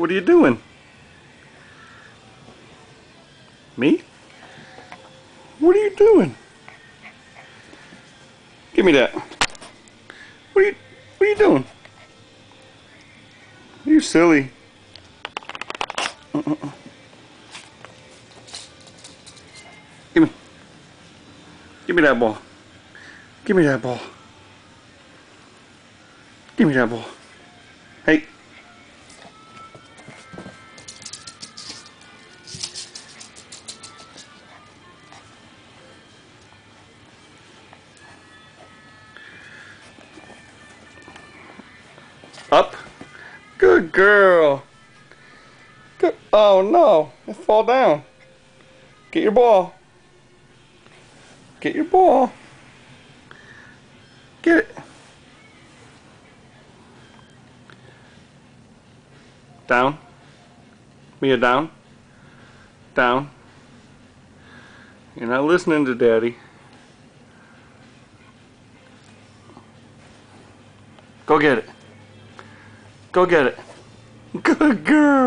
What are you doing? Me? What are you doing? Give me that. What are you what are you doing? You silly. Uh -uh. Give me. Give me that ball. Give me that ball. Give me that ball. Hey. Girl. Oh no, it fall down. Get your ball. Get your ball. Get it. Down. Mia, down. Down. You're not listening to daddy. Go get it. Go get it. Good girl.